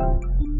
Thank you.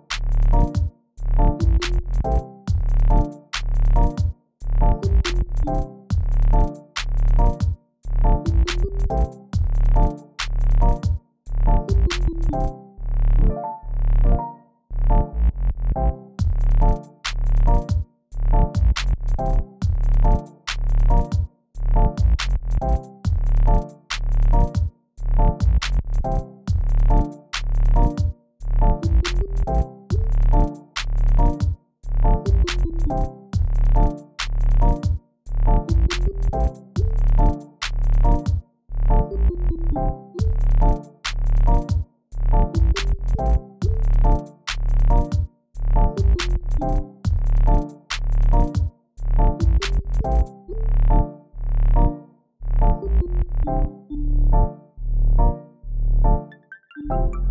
you.